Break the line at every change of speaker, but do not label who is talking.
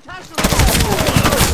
Concussive fire!